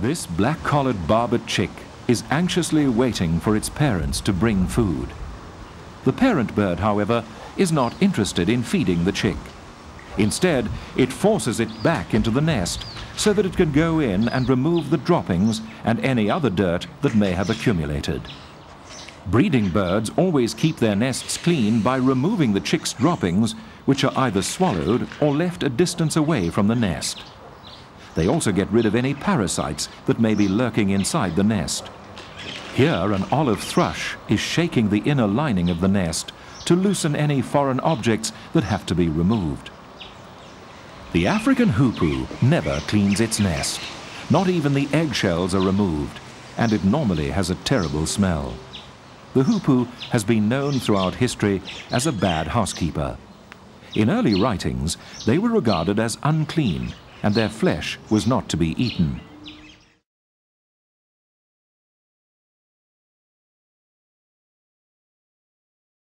This black-collared barbet chick is anxiously waiting for its parents to bring food. The parent bird, however, is not interested in feeding the chick. Instead, it forces it back into the nest so that it can go in and remove the droppings and any other dirt that may have accumulated. Breeding birds always keep their nests clean by removing the chick's droppings, which are either swallowed or left a distance away from the nest. They also get rid of any parasites that may be lurking inside the nest. Here, an olive thrush is shaking the inner lining of the nest to loosen any foreign objects that have to be removed. The African hoopoe never cleans its nest. Not even the eggshells are removed, and it normally has a terrible smell. The hoopoe has been known throughout history as a bad housekeeper. In early writings, they were regarded as unclean, and their flesh was not to be eaten.